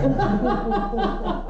ハハハハ!